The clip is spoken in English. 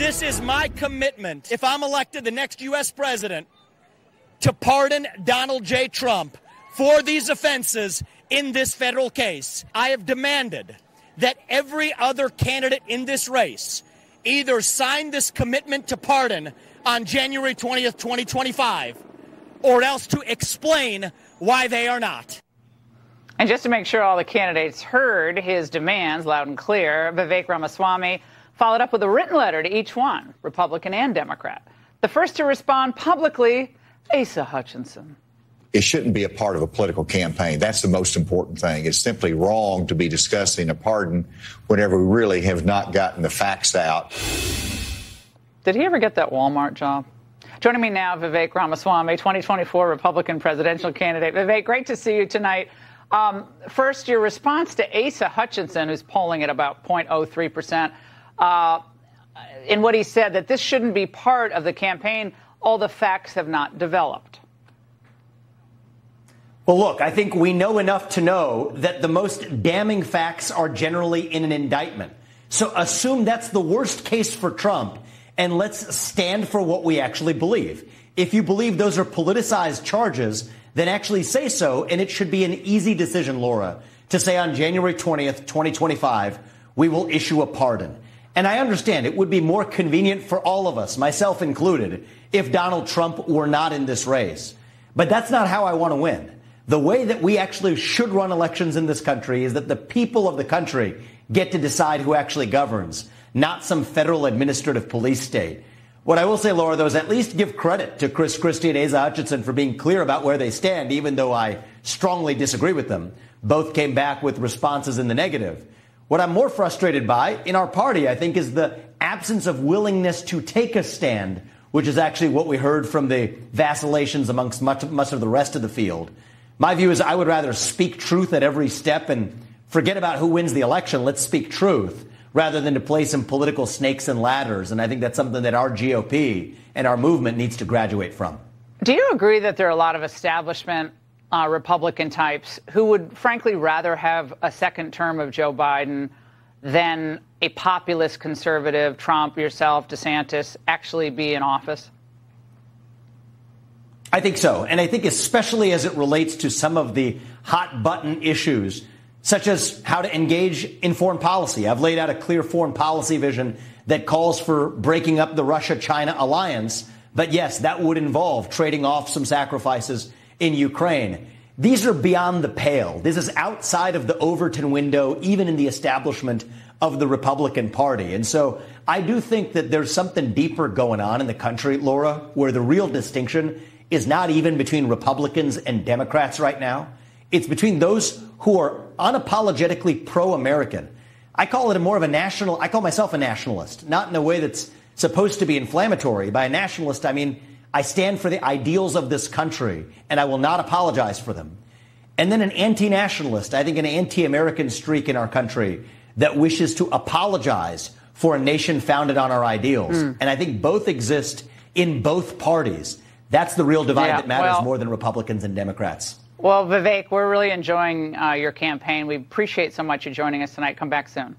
This is my commitment, if I'm elected the next U.S. president, to pardon Donald J. Trump for these offenses in this federal case. I have demanded that every other candidate in this race either sign this commitment to pardon on January 20th, 2025, or else to explain why they are not. And just to make sure all the candidates heard his demands loud and clear, Vivek Ramaswamy followed up with a written letter to each one, Republican and Democrat. The first to respond publicly, Asa Hutchinson it shouldn't be a part of a political campaign. That's the most important thing. It's simply wrong to be discussing a pardon whenever we really have not gotten the facts out. Did he ever get that Walmart job? Joining me now, Vivek Ramaswamy, 2024 Republican presidential candidate. Vivek, great to see you tonight. Um, first, your response to Asa Hutchinson, who's polling at about 0.03 percent, uh, in what he said that this shouldn't be part of the campaign. All the facts have not developed. Well, look, I think we know enough to know that the most damning facts are generally in an indictment. So assume that's the worst case for Trump, and let's stand for what we actually believe. If you believe those are politicized charges, then actually say so, and it should be an easy decision, Laura, to say on January 20th, 2025, we will issue a pardon. And I understand it would be more convenient for all of us, myself included, if Donald Trump were not in this race. But that's not how I want to win. The way that we actually should run elections in this country is that the people of the country get to decide who actually governs, not some federal administrative police state. What I will say, Laura, though, is at least give credit to Chris Christie and Asa Hutchinson for being clear about where they stand, even though I strongly disagree with them. Both came back with responses in the negative. What I'm more frustrated by in our party, I think, is the absence of willingness to take a stand, which is actually what we heard from the vacillations amongst much, much of the rest of the field. My view is I would rather speak truth at every step and forget about who wins the election. Let's speak truth rather than to play some political snakes and ladders. And I think that's something that our GOP and our movement needs to graduate from. Do you agree that there are a lot of establishment uh, Republican types who would frankly rather have a second term of Joe Biden than a populist conservative, Trump, yourself, DeSantis, actually be in office? I think so. And I think especially as it relates to some of the hot button issues, such as how to engage in foreign policy. I've laid out a clear foreign policy vision that calls for breaking up the Russia China alliance. But yes, that would involve trading off some sacrifices in Ukraine. These are beyond the pale. This is outside of the Overton window, even in the establishment of the Republican Party. And so I do think that there's something deeper going on in the country, Laura, where the real distinction is not even between Republicans and Democrats right now. It's between those who are unapologetically pro American. I call it a more of a national, I call myself a nationalist, not in a way that's supposed to be inflammatory. By a nationalist, I mean I stand for the ideals of this country and I will not apologize for them. And then an anti nationalist, I think an anti American streak in our country that wishes to apologize for a nation founded on our ideals. Mm. And I think both exist in both parties. That's the real divide yeah, that matters well, more than Republicans and Democrats. Well, Vivek, we're really enjoying uh, your campaign. We appreciate so much you joining us tonight. Come back soon.